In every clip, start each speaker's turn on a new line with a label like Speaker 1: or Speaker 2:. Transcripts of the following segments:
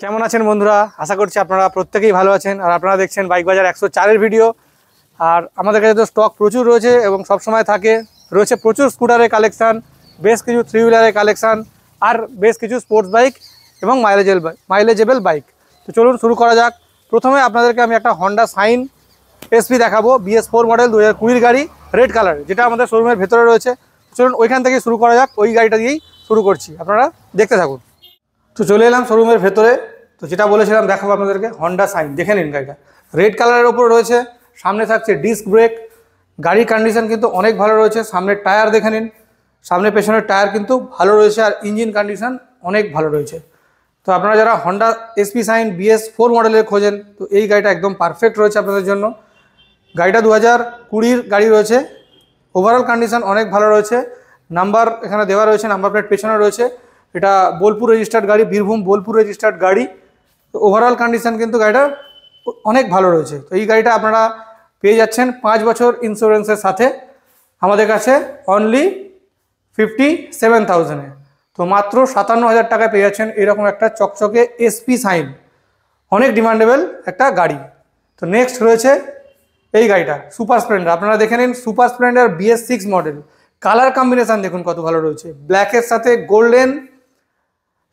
Speaker 1: কেমন আছেন বন্ধুরা? আশা করছি আপনারা প্রত্যেকেই ভালো আছেন। আর আপনারা দেখছেন বাইক বাজার একশো চারের ভিডিও। আর আমাদের কাছে তো স্টক প্রচুর রয়েছে এবং সব সময় থাকে। রয়েছে প্রচুর স্কুটারের কালেকশান বেশ কিছু থ্রি হুইলারের কালেকশান আর বেশ কিছু স্পোর্টস বাইক এবং মাইলেজেল মাইলেজেবল বাইক তো চলুন শুরু করা যাক। প্রথমে আপনাদেরকে আমি একটা হন্ডা সাইন এসপি দেখাবো বিএস ফোর মডেল দু হাজার গাড়ি রেড কালার যেটা আমাদের শোরুমের ভেতরে রয়েছে। চলুন ওইখান থেকে শুরু করা যাক, ওই গাড়িটা দিয়েই শুরু করছি। আপনারা দেখতে থাকুন। তো চলে এলাম শোরুমের ভেতরে। তো যেটা বলেছিলাম, দেখাবো আপনাদেরকে হন্ডা সাইন দেখে নিন গাড়িটা। রেড কালারের ওপর রয়েছে, সামনে থাকছে ডিস্ক ব্রেক গাড়ির কন্ডিশন কিন্তু অনেক ভালো রয়েছে, সামনের টায়ার দেখে নিন। সামনে পেছনের টায়ার কিন্তু ভালো রয়েছে আর ইঞ্জিন কন্ডিশন অনেক ভালো রয়েছে। তো আপনারা যারা Honda SP shine BS four মডেলের খোঁজেন, তো এই গাড়িটা একদম পারফেক্ট রয়েছে আপনাদের জন্য। গাড়িটা দু হাজার কুড়ির গাড়ি রয়েছে। ওভারঅল কন্ডিশন অনেক ভালো রয়েছে। নাম্বার এখানে দেওয়া রয়েছে নাম্বার প্লেট পেছনে রয়েছে। এটা বোলপুর রেজিস্টার্ড গাড়ি, বীরভূম বোলপুর রেজিস্টার্ড গাড়ি। তো ওভারঅল কন্ডিশন কিন্তু গাড়িটা অনেক ভালো রয়েছে। তো এই গাড়িটা আপনারা পেয়ে যাচ্ছেন পাঁচ বছর ইন্স্যুরেন্সের সাথে। আমাদের কাছে অনলি ফিফটি সেভেন থাউজেন্ডে তো মাত্র সাতান্ন হাজার টাকায় পেয়ে যাচ্ছেন এরকম একটা চকচকে এসপি সাইন অনেক ডিমান্ডেবল একটা গাড়ি। তো নেক্সট রয়েছে এই গাড়িটা সুপার স্প্লেন্ডার আপনারা দেখে নিন super Splendor BS six model colour combination দেখুন কত ভালো রয়েছে। ব্ল্যাকের সাথে গোল্ডেন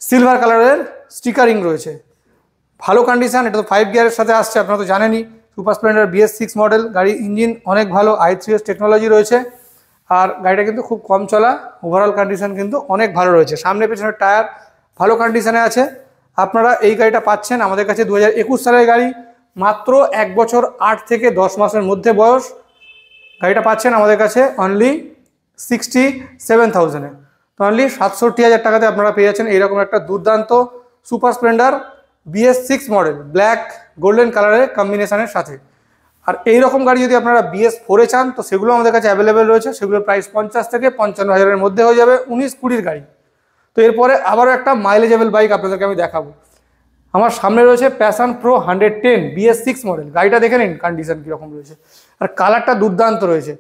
Speaker 1: সিলভার কালারের স্টিকারিং রয়েছে। ভালো কন্ডিশান এটা তো ফাইভ গিয়ারের সাথে আসছে, আপনারা তো জানেনই। Super Splendor BS six model গাড়ির ইঞ্জিন অনেক ভালো আই থ্রি এস টেকনোলজি রয়েছে। আর গাড়িটা কিন্তু খুব কম চলা ওভারঅল কন্ডিশান কিন্তু অনেক ভালো রয়েছে। সামনে পেছনের টায়ার ভালো কন্ডিশানে আছে। আপনারা এই গাড়িটা পাচ্ছেন আমাদের কাছে দু একুশ সালের গাড়ি, মাত্র এক বছর আট থেকে দশ মাসের মধ্যে বয়স। গাড়িটা পাচ্ছেন আমাদের কাছে অনলি সিক্সটি সেভেন থাউজেন্ডে অনলি সাতষট্টি হাজার টাকাতে আপনারা পেয়ে যাচ্ছেন এইরকম একটা দুর্দান্ত super Splendor BS six model black golden কালারের কম্বিনেশনের সাথে। আর এই রকম গাড়ি যদি আপনারা বিএস ফোরে চান, তো সেগুলো আমাদের কাছে অ্যাভেলেবেল রয়েছে। সেগুলোর প্রাইস পঞ্চাশ থেকে পঞ্চান্ন হাজারের মধ্যে হয়ে যাবে, উনিশ কুড়ির গাড়ি। তো এরপরে আবারও একটা মাইলেজেবল বাইক আপনাদেরকে আমি দেখাবো। আমার সামনে রয়েছে Passion Pro hundred ten BS six model গাড়িটা দেখে নিন কন্ডিশন কীরকম রয়েছে। আর কালারটা দুর্দান্ত রয়েছে।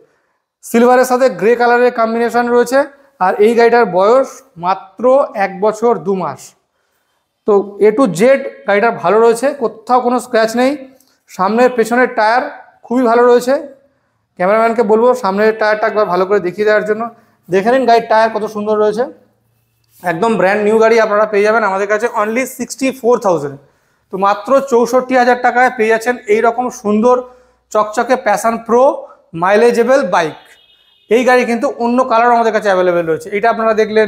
Speaker 1: সিলভারের সাথে গ্রে কালারের কম্বিনেশন রয়েছে। আর এই গাড়িটার বয়স মাত্র এক বছর দু মাস। তো এ টু জেড গাড়িটা ভালো রয়েছে, কোথাও কোনো স্ক্র্যাচ নেই। সামনের পেছনের টায়ার খুবই ভালো রয়েছে। ক্যামেরাম্যানকে বলব, সামনের টায়ারটা একবার ভালো করে দেখিয়ে দেওয়ার জন্য। দেখে নিন গাড়ির টায়ার কত সুন্দর রয়েছে। একদম ব্র্যান্ড নিউ গাড়ি আপনারা পেয়ে যাবেন আমাদের কাছে অনলি সিক্সটি ফোর থাউজেন্ড তো মাত্র চৌষট্টি হাজার টাকায় পেয়ে যাচ্ছেন এই রকম সুন্দর চকচকে প্যাশন প্রো মাইলেজেবল বাইক এই গাড়ি কিন্তু অন্য কালার আমাদের কাছে অ্যাভেলেবেল রয়েছে। এটা আপনারা দেখলেন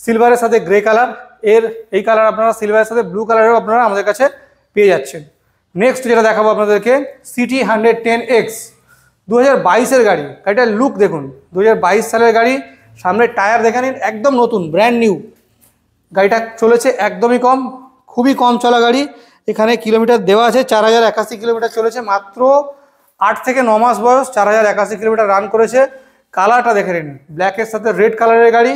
Speaker 1: সিলভারের সাথে গ্রে কালারের এই কালার আপনারা সিলভারের সাথে ব্লু কালারেও আপনারা আমাদের কাছে পেয়ে যাচ্ছেন। নেক্সট যেটা দেখাবো আপনাদেরকে সিটি হান্ড্রেড টেন এক্স দু হাজার গাড়ি। গাড়িটার লুক দেখুন দু হাজার বাইশ সালের গাড়ি, সামনের টায়ার দেখে নিন, একদম নতুন ব্র্যান্ড নিউ গাড়িটা চলেছে একদমই কম, খুবই কম চলা গাড়ি। এখানে কিলোমিটার দেওয়া আছে, চার হাজার একাশি কিলোমিটার চলেছে, মাত্র আট থেকে ন মাস বয়স, চার হাজার একাশি কিলোমিটার রান করেছে। কালারটা দেখে নিন। ব্ল্যাকের সাথে রেড কালারের গাড়ি।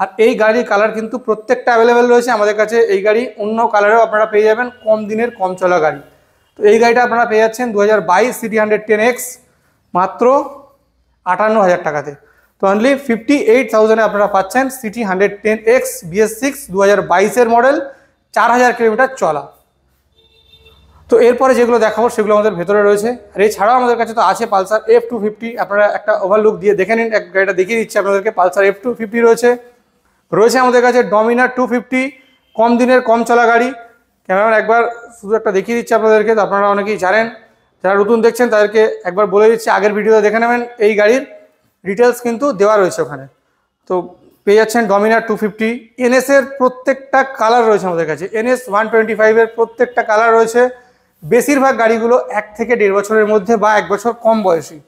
Speaker 1: আর এই গাড়ির কালার কিন্তু প্রত্যেকটা অ্যাভেলেবেল রয়েছে আমাদের কাছে। এই গাড়ি অন্য কালারেও আপনারা পেয়ে যাবেন কম দিনের, কম চলা গাড়ি। তো এই গাড়িটা আপনারা পেয়ে যাচ্ছেন দু হাজার বাইশ সিটি হান্ড্রেড টেন এক্স মাত্র আটান্ন হাজার টাকাতে। তো অনলি ফিফটি এইট থাউজেন্ডে আপনারা পাচ্ছেন CT hundred ten X BS six দু হাজার বাইশের মডেল চার হাজার কিলোমিটার চলা। তো এরপরে যেগুলো দেখাবো, সেগুলো আমাদের ভেতরে রয়েছে। আর এছাড়াও আমাদের কাছে তো আছে পালসার এফ টু ফিফটি আপনারা একটা ওভারলুক দিয়ে দেখে নিন, এক গাড়িটা দেখিয়ে দিচ্ছি আপনাদেরকে, পালসার এফ টু ফিফটি রয়েছে। রয়েছে আমাদের কাছে ডমিনার টু ফিফটি কম দিনের, কম চলা গাড়ি। ক্যামেরাম্যান, একবার শুধু একটা দেখিয়ে দিচ্ছি আপনাদেরকে আপনারা অনেকেই জানেন। যারা নতুন দেখছেন, তাদেরকে একবার বলে দিচ্ছি, আগের ভিডিওতে দেখে নেবেন এই গাড়ির। ডিটেলস কিন্তু দেওয়া রয়েছে ওখানে। তো পেয়ে যাচ্ছেন ডমিনার টু ফিফটি এনএসের প্রত্যেকটা কালার রয়েছে আমাদের কাছে। এনএস ওয়ান টোয়েন্টি ফাইভের প্রত্যেকটা কালার রয়েছে। বেশিরভাগ গাড়িগুলো এক থেকে দেড় বছরের মধ্যে বা এক বছর কম বয়সী।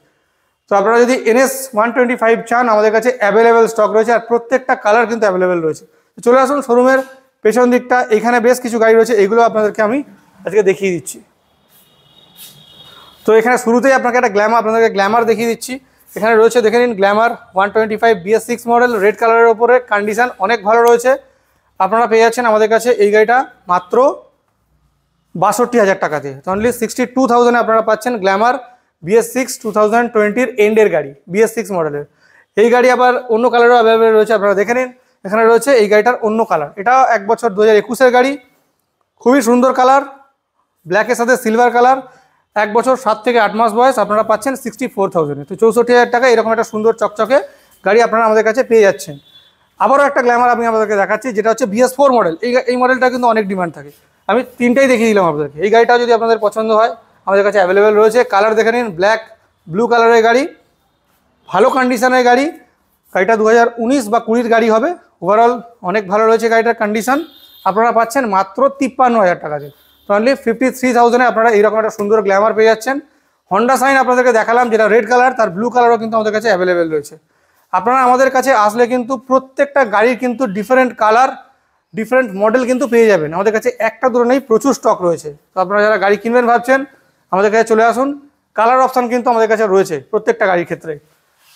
Speaker 1: তো আপনারা যদি এনএস ওয়ান টোয়েন্টি ফাইভ চান, আমাদের কাছে অ্যাভেলেবেল স্টক রয়েছে আর প্রত্যেকটা কালার কিন্তু অ্যাভেলেবেল রয়েছে। চলে আসুন শোরুমের পেছন দিকটা, এখানে বেশ কিছু গাড়ি রয়েছে, এগুলো আপনাদেরকে আমি আজকে দেখিয়ে দিচ্ছি। তো এখানে শুরুতেই আপনাকে একটা গ্ল্যামার আপনাদেরকে গ্ল্যামার দেখিয়ে দিচ্ছি। এখানে রয়েছে, দেখে নিন Glamour one twenty five BS six model red কালারের ওপরে কন্ডিশান অনেক ভালো রয়েছে। আপনারা পেয়ে যাচ্ছেন আমাদের কাছে এই গাড়িটা মাত্র বাষট্টি হাজার টাকাতে অনলি সিক্সটি টু থাউজেন্ডে আপনারা পাচ্ছেন Glamour BS six two thousand টোয়েন্টির এন্ডের গাড়ি বিএস সিক্স মডেলের এই গাড়ি আবার অন্য কালারও অ্যাভেলেবেল রয়েছে, আপনারা দেখে নিন। এখানে রয়েছে এই গাড়িটার অন্য কালার এটা এক বছর দু হাজার গাড়ি। খুবই সুন্দর কালার ব্ল্যাকের সাথে সিলভার কালার এক বছর সাত থেকে আট মাস বয়স, আপনারা পাচ্ছেন সিক্সটি ফোর থাউজেন্ডে তো চৌষট্টি হাজার টাকা এরকম একটা সুন্দর চকচকে গাড়ি আপনারা আমাদের কাছে পেয়ে যাচ্ছেন। আবারও একটা গ্ল্যামার আমি আপনাদেরকে দেখাচ্ছি, যেটা হচ্ছে বিএস ফোর মডেল এই এই মডেলটা কিন্তু অনেক ডিমান্ড থাকে। আমি তিনটেই দেখিয়ে দিলাম আপনাদেরকে। এই গাড়িটা যদি আপনাদের পছন্দ হয়, আমাদের কাছে অ্যাভেলেবেল রয়েছে। কালার দেখে নিন ব্ল্যাক ব্লু কালারের গাড়ি, ভালো কন্ডিশনের গাড়ি। গাড়িটা দু হাজার উনিশ বা কুড়ির গাড়ি হবে। ওভারঅল অনেক ভালো রয়েছে গাড়িটার কন্ডিশন আপনারা পাচ্ছেন মাত্র তিপ্পান্ন হাজার টাকাতে তো অনলি ফিফটি থ্রি থাউজেন্ডে আপনারা এইরকম একটা সুন্দর গ্ল্যামার পেয়ে যাচ্ছেন। হন্ডা সাইন আপনাদেরকে দেখালাম, যেটা রেড কালার তার ব্লু কালারও কিন্তু আমাদের কাছে অ্যাভেলেবেল রয়েছে। আপনারা আমাদের কাছে আসলে কিন্তু প্রত্যেকটা গাড়ির কিন্তু ডিফারেন্ট কালার ডিফারেন্ট মডেল কিন্তু পেয়ে যাবেন। আমাদের কাছে একটা দুটো নেই, প্রচুর স্টক রয়েছে। তো আপনারা যারা গাড়ি কিনবেন ভাবছেন, আমাদের কাছে চলে আসুন। কালার অপশান কিন্তু আমাদের কাছে রয়েছে প্রত্যেকটা গাড়ির ক্ষেত্রে।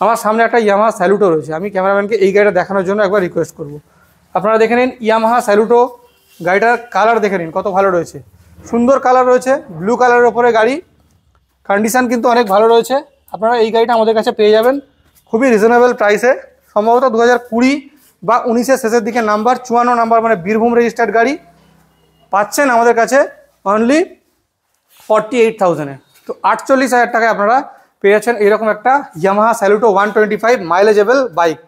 Speaker 1: আমার সামনে একটা ইয়ামাহা স্যালুটো রয়েছে। আমি ক্যামেরাম্যানকে এই গাড়িটা দেখানোর জন্য একবার রিকোয়েস্ট করব। আপনারা দেখে নিন ইয়ামাহা স্যালুটো গাড়িটার কালার দেখে নিন, কত ভালো রয়েছে। সুন্দর কালার রয়েছে ব্লু কালারের ওপরে গাড়ি। কন্ডিশান কিন্তু অনেক ভালো রয়েছে। আপনারা এই গাড়িটা আমাদের কাছে পেয়ে যাবেন। খুবই রিজনেবল প্রাইসে সম্ভবত দু হাজার কুড়ি বা উনিশের শেষের দিকে নাম্বার, চুয়ান্ন নাম্বার মানে বীরভূম রেজিস্টার্ড গাড়ি পাচ্ছেন আমাদের কাছে অনলি ফর্টি এইট থাউজেন্ডে তো আটচল্লিশ হাজার টাকায় আপনারা পেয়ে যাচ্ছেন এরকম একটা Yamaha Saluto one twenty five মাইলেজেবল bike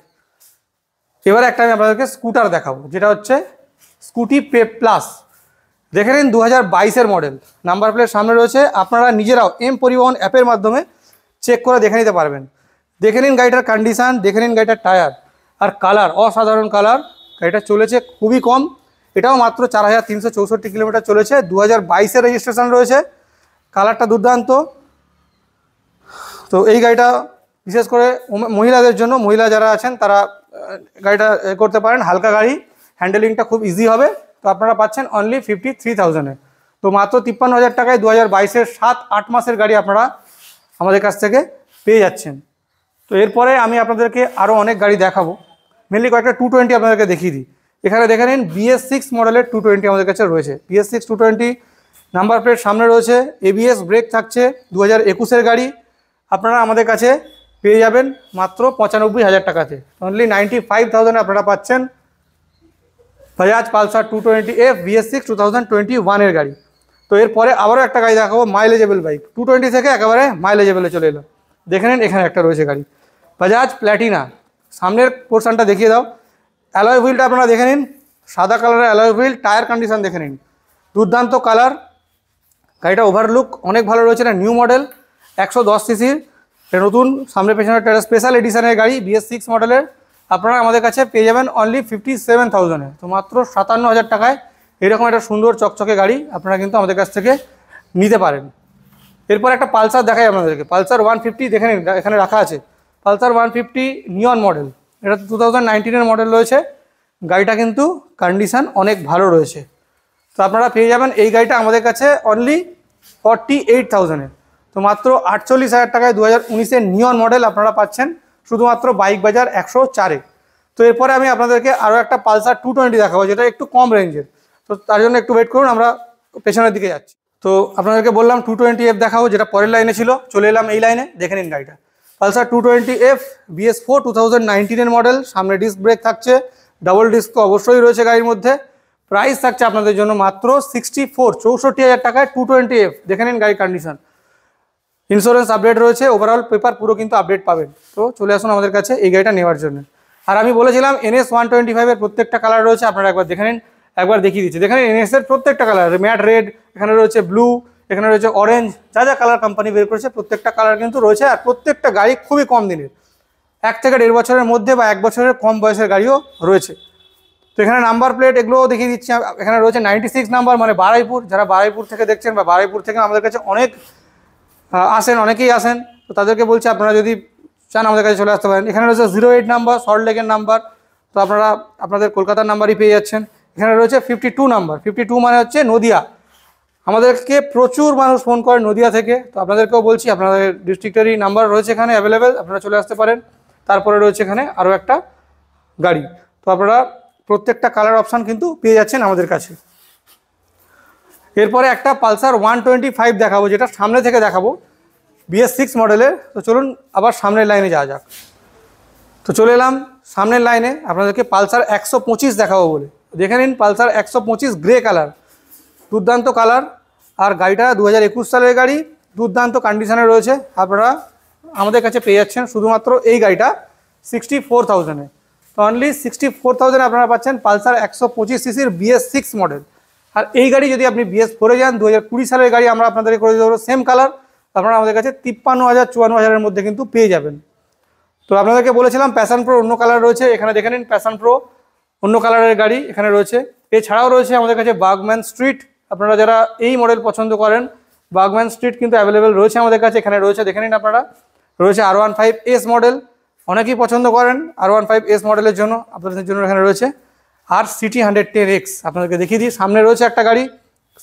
Speaker 1: এবারে একটা আমি আপনাদেরকে স্কুটার দেখাবো, যেটা হচ্ছে স্কুটি পে প্লাস দেখে নিন দু হাজার মডেল নাম্বার প্লেট সামনে রয়েছে, আপনারা নিজেরাও এম পরিবহন অ্যাপের মাধ্যমে চেক করে দেখে নিতে পারবেন। দেখে নিন গাড়িটার কন্ডিশান দেখে নিন গাড়িটার টায়ার আর কালার, অসাধারণ কালার। গাড়িটা চলেছে খুবই কম। এটাও মাত্র চার হাজার তিনশো চৌষট্টি কিলোমিটার চলেছে। দু হাজার বাইশের রেজিস্ট্রেশন রয়েছে। কালারটা দুর্দান্ত। তো এই গাড়িটা বিশেষ করে মহিলাদের জন্য, মহিলা যারা আছেন, তারা গাড়িটা করতে পারেন। হালকা গাড়ি হ্যান্ডেলিংটা খুব ইজি হবে। তো আপনারা পাচ্ছেন অনলি ফিফটি থ্রি থাউজেন্ডে তো মাত্র তিপ্পান্ন হাজার টাকায় দু হাজার বাইশের সাত, আট মাসের গাড়ি আপনারা আমাদের কাছ থেকে পেয়ে যাচ্ছেন। তো এরপরে আমি আপনাদেরকে আরও অনেক গাড়ি দেখাবো। মেনলি কয়েকটা টু টোয়েন্টি আপনাদেরকে দেখিয়ে দিই। এখানে দেখে নিন বিএস সিক্স মডেলের টু টোয়েন্টি আমাদের কাছে রয়েছে। BS six two twenty number plate সামনে রয়েছে এবিএস ব্রেক থাকছে দু হাজার একুশের গাড়ি। আপনারা আমাদের কাছে পেয়ে যাবেন মাত্র পঁচানব্বই হাজার টাকাতে। অনলি নাইনটি ফাইভ থাউজেন্ড আপনারা পাচ্ছেন Bajaj Pulsar two twenty F BS six two thousand twenty ওয়ানের গাড়ি। তো এরপরে আবারও একটা গাড়ি দেখাবো মাইলেজেবল বাইক টু টোয়েন্টি থেকে একেবারে মাইলেজেবলে চলে এলো। দেখে নিন, এখানে একটা রয়েছে গাড়ি। বাজাজ প্ল্যাটিনা সামনের পোর্শনটা দেখিয়ে দাও। অ্যালয় হুইলটা আপনারা দেখে নিন। সাদা কালারের অ্যালয় হুইল টায়ার কন্ডিশন দেখে নিন। দুর্দান্ত কালার গাড়িটা ওভারলুক অনেক ভালো রয়েছে, এটা নিউ মডেল একশো দশ সিসির নতুন, সামনে পেছনে একটা স্পেশাল এডিশনের গাড়ি বিএস সিক্স মডেলের আপনারা আমাদের কাছে পেয়ে যাবেন অনলি ফিফটি সেভেন থাউজেন্ডে তো মাত্র সাতান্ন হাজার টাকায় এরকম একটা সুন্দর চকচকে গাড়ি আপনারা কিন্তু আমাদের কাছ থেকে নিতে পারেন। এরপর একটা পালসার দেখাই আপনাদেরকে। পালসার ওয়ান ফিফটি দেখে নিন, এখানে রাখা আছে। Pulsar one fifty neon model. এটা টু থাউজেন্ড মডেল রয়েছে। গাড়িটা কিন্তু কন্ডিশান অনেক ভালো রয়েছে। তো আপনারা পেয়ে যাবেন এই গাড়িটা আমাদের কাছে অনলি ফর্টি এইট থাউজেন্ডের তো মাত্র আটচল্লিশ হাজার টাকায় দু হাজার উনিশের নিয়ন মডেল আপনারা পাচ্ছেন, শুধুমাত্র বাইক বাজার একশো চারে। তো এরপরে আমি আপনাদেরকে আরও একটা পালসার টু টোয়েন্টি দেখাবো, যেটা একটু কম রেঞ্জের তো তার জন্য একটু ওয়েট করুন, আমরা পেছনের দিকে যাচ্ছি। তো আপনাদেরকে বললাম টু টোয়েন্টি এফ দেখাবো, যেটা পরের লাইনে ছিল। চলে এলাম এই লাইনে দেখে নিন গাড়িটা। Pulsar two twenty F BS four two thousand নাইনটিনের model, সামনে ডিস্ক ব্রেক থাকছে, ডাবল ডিস্ক তো অবশ্যই রয়েছে গাড়ির মধ্যে। প্রাইস থাকছে আপনাদের জন্য মাত্র সিক্সটি ফোর, চৌষট্টি হাজার টাকায় টু টোয়েন্টি এফ। দেখে নিন গাড়ির কন্ডিশন ইন্স্যুরেন্স আপডেট রয়েছে ওভারঅল পেপার পুরো কিন্তু আপডেট পাবেন। তো চলে আসুন আমাদের কাছে এই গাড়িটা নেওয়ার জন্য। আর আমি বলেছিলাম এনএস ওয়ান টোয়েন্টি ফাইভের প্রত্যেকটা কালার রয়েছে, আপনারা একবার দেখে নিন, একবার দেখিয়ে দিচ্ছি। দেখে নিন এনএস এর প্রত্যেকটা কালার ম্যাট রেড এখানে রয়েছে ব্লু এখানে রয়েছে অরেঞ্জ যা যা কালার কোম্পানি বের করেছে, প্রত্যেকটা কালার কিন্তু রয়েছে আর প্রত্যেকটা গাড়ি খুবই কম দিনের। এক থেকে দেড় বছরের মধ্যে বা এক বছরের কম বয়সের গাড়িও রয়েছে। তো এখানে নাম্বার প্লেট এগুলো দেখিয়ে দিচ্ছি, এখানে রয়েছে নাইনটি সিক্স নাম্বার মানে বারাইপুর। যারা বারাইপুর থেকে দেখছেন বা বারাইপুর থেকে আমাদের কাছে অনেক আসেন, অনেকেই আসেন, তো তাদেরকে বলছি আপনারা যদি চান আমাদের কাছে চলে আসতে পারেন। এখানে রয়েছে জিরো এইট নাম্বার সল্ট লেকের নাম্বার তো আপনারা, আপনাদের কলকাতার নাম্বারই পেয়ে যাচ্ছেন। এখানে রয়েছে fifty two number fifty two মানে হচ্ছে নদিয়া। আমাদেরকে প্রচুর মানুষ ফোন করে নদিয়া থেকে। তো আপনাদেরকেও বলছি, আপনাদের ডিস্ট্রিক্টেরই নাম্বার রয়েছে এখানে অ্যাভেলেবেল আপনারা চলে আসতে পারেন। তারপরে রয়েছে এখানে আরও একটা গাড়ি। তো আপনারা প্রত্যেকটা কালার অপশান কিন্তু পেয়ে যাচ্ছেন আমাদের কাছে। এরপরে একটা পালসার ওয়ান টোয়েন্টি ফাইভ দেখাবো, যেটা সামনে থেকে দেখাবো। বিএস সিক্স মডেলের তো চলুন আবার সামনের লাইনে যাওয়া যাক। তো চলে এলাম সামনের লাইনে আপনাদেরকে পালসার একশো পঁচিশ দেখাবো বলে। দেখে নিন পালসার একশো পঁচিশ গ্রে কালার দুর্দান্ত কালার। আর গাড়িটা দু হাজার একুশ সালের গাড়ি, দুর্দান্ত কন্ডিশনে রয়েছে। আপনারা আমাদের কাছে পেয়ে যাচ্ছেন শুধুমাত্র এই গাড়িটা সিক্সটি ফোর থাউজেন্ডে তো অনলি সিক্সটি ফোর থাউজেন্ডে আপনারা পাচ্ছেন পালসার একশো পঁচিশ সিসির বিএস সিক্স মডেল আর এই গাড়ি যদি আপনি বিএস ফোরে যান দু হাজার কুড়ি সালের গাড়ি আমরা আপনাদেরকে করে দেবো সেম কালার আপনারা আমাদের কাছে তিপ্পান্ন হাজার চুয়ান্ন হাজারের মধ্যে কিন্তু পেয়ে যাবেন। তো আপনাদেরকে বলেছিলাম প্যাশন প্রো অন্য কালার রয়েছে। এখানে দেখে নিন প্যাশন প্রো অন্য কালারের গাড়ি এখানে রয়েছে। এছাড়াও রয়েছে আমাদের কাছে বাগম্যান স্ট্রিট আপনারা যারা এই মডেল পছন্দ করেন বাগম্যান স্ট্রিট কিন্তু অ্যাভেলেবেল রয়েছে আমাদের কাছে, এখানে রয়েছে, দেখে নিন আপনারা। রয়েছে R one five S model অনেকেই পছন্দ করেন আর ওয়ান ফাইভ এস মডেলের জন্য, আপনাদের জন্য এখানে রয়েছে। আর সিটি হান্ড্রেড টেন এক্স আপনাদেরকে দেখিয়ে দিই, সামনে রয়েছে একটা গাড়ি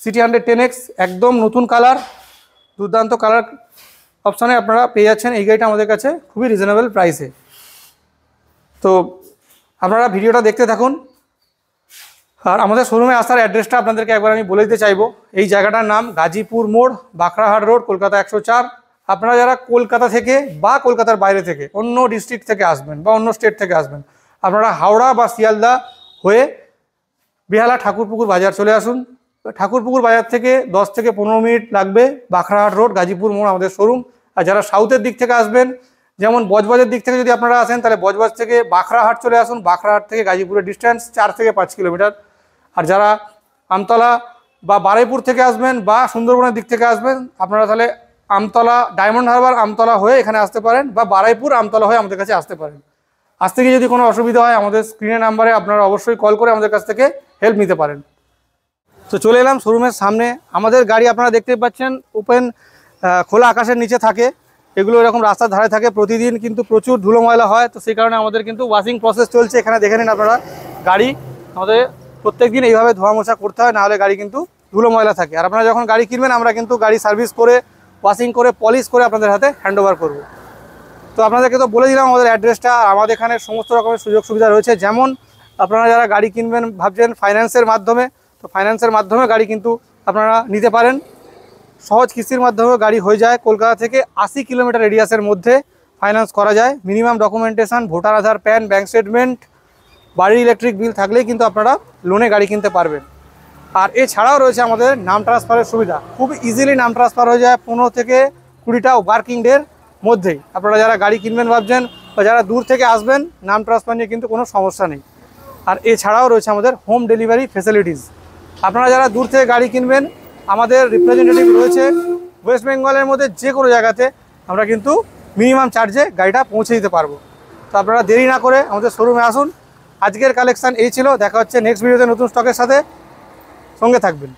Speaker 1: সিটি হান্ড্রেড টেন এক্স একদম নতুন কালার দুর্দান্ত কালার অপশানে আপনারা পেয়ে যাচ্ছেন এই গাড়িটা আমাদের কাছে, খুবই রিজনেবল প্রাইসে তো আপনারা ভিডিওটা দেখতে থাকুন আর আমাদের শোরুমে আসার অ্যাড্রেসটা আপনাদেরকে একবার আমি বলে দিতে চাইব। এই জায়গাটার নাম গাজীপুর মোড়, বাঁকড়াহাট রোড কলকাতা একশো চার। আপনারা যারা কলকাতা থেকে বা কলকাতার বাইরে থেকে অন্য ডিস্ট্রিক্ট থেকে আসবেন বা অন্য স্টেট থেকে আসবেন, আপনারা হাওড়া বা শিয়ালদা হয়ে বেহালা ঠাকুরপুকুর বাজার চলে আসুন। ঠাকুরপুকুর বাজার থেকে দশ থেকে পনেরো মিনিট লাগবে বাঁকড়াহাট রোড গাজীপুর মোড় আমাদের শোরুম আর যারা সাউথের দিক থেকে আসবেন, যেমন বজবাজের দিক থেকে যদি আপনারা আসেন, তাহলে বজবাজ থেকে বাঁকড়াহাট চলে আসুন। বাঁকড়াহাট থেকে গাজীপুরের ডিস্ট্যান্স চার থেকে পাঁচ কিলোমিটার আর যারা আমতলা বা বারাইপুর থেকে আসবেন বা সুন্দরবনের দিক থেকে আসবেন, আপনারা তাহলে আমতলা, ডায়মন্ড হারবার আমতলা হয়ে এখানে আসতে পারেন বা বারাইপুর আমতলা হয়ে আমাদের কাছে আসতে পারেন। আসতে গিয়ে যদি কোনো অসুবিধা হয়, আমাদের স্ক্রিনের নাম্বারে আপনারা অবশ্যই কল করে আমাদের কাছ থেকে হেল্প নিতে পারেন। তো চলে এলাম শোরুমের সামনে। আমাদের গাড়ি আপনারা দেখতে পাচ্ছেন ওপেন খোলা আকাশের নিচে থাকে। এগুলো এরকম রাস্তার ধারে থাকে প্রতিদিন, কিন্তু প্রচুর ধুলো ময়লা হয়। তো সেই কারণে আমাদের কিন্তু ওয়াশিং প্রসেস চলছে। এখানে দেখে নিন আপনারা গাড়ি। আমাদের প্রত্যেক দিন এইভাবে ধোয়া মোছা করতে হয়, নাহলে গাড়ি কিন্তু ধুলো ময়লা থাকে। আর আপনারা যখন গাড়ি কিনবেন, আমরা কিন্তু গাড়ি সার্ভিস করে ওয়াশিং করে পলিশ করে আপনাদের হাতে হ্যান্ড ওভার করব। তো আপনাদেরকে তো বলে দিলাম আমাদের অ্যাড্রেসটা আমাদের এখানে সমস্ত রকমের সুযোগ সুবিধা রয়েছে। যেমন আপনারা যারা গাড়ি কিনবেন, ভাবছেন ফাইন্যান্সের মাধ্যমে, তো ফাইন্যান্সের মাধ্যমে গাড়ি কিন্তু আপনারা নিতে পারেন। সহজ কিস্তির মাধ্যমে গাড়ি হয়ে যায়। কলকাতা থেকে আশি কিলোমিটার রেডিয়াসের মধ্যে ফাইন্যান্স করা যায়। Minimum documentation voter Aadhaar PAN bank statement বাড়ির ইলেকট্রিক বিল থাকলেই কিন্তু আপনারা লোনে গাড়ি কিনতে পারবেন। আর এছাড়াও রয়েছে আমাদের নাম ট্রান্সফারের সুবিধা। খুব ইজিলি নাম ট্রান্সফার হয়ে যায় পনেরো থেকে কুড়িটা ওয়ার্কিং ডের মধ্যেই। আপনারা যারা গাড়ি কিনবেন ভাবছেন বা যারা দূর থেকে আসবেন, নাম ট্রান্সফার নিয়ে কিন্তু কোনো সমস্যা নেই। আর এছাড়াও রয়েছে আমাদের হোম ডেলিভারি ফেসিলিটিস আপনারা যারা দূর থেকে গাড়ি কিনবেন, আমাদের রিপ্রেজেন্টেটিভ রয়েছে। ওয়েস্ট বেঙ্গলের মধ্যে যে কোনো জায়গাতে আমরা কিন্তু মিনিমাম চার্জে গাড়িটা পৌঁছে দিতে পারব। তো আপনারা দেরি না করে আমাদের শোরুমে আসুন। আজকের কালেকশান এই ছিল। দেখা হচ্ছে নেক্সট ভিডিওতে নতুন স্টকের সাথে। সঙ্গে থাকবেন।